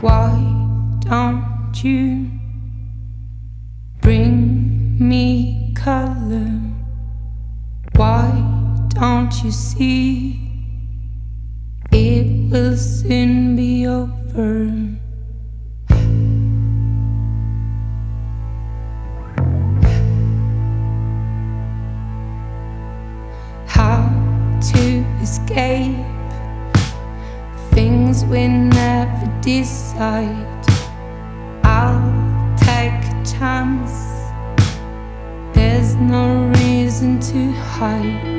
Why don't you bring me color? Why don't you see it will soon be over? How to escape things we never decide. I'll take a chance. There's no reason to hide.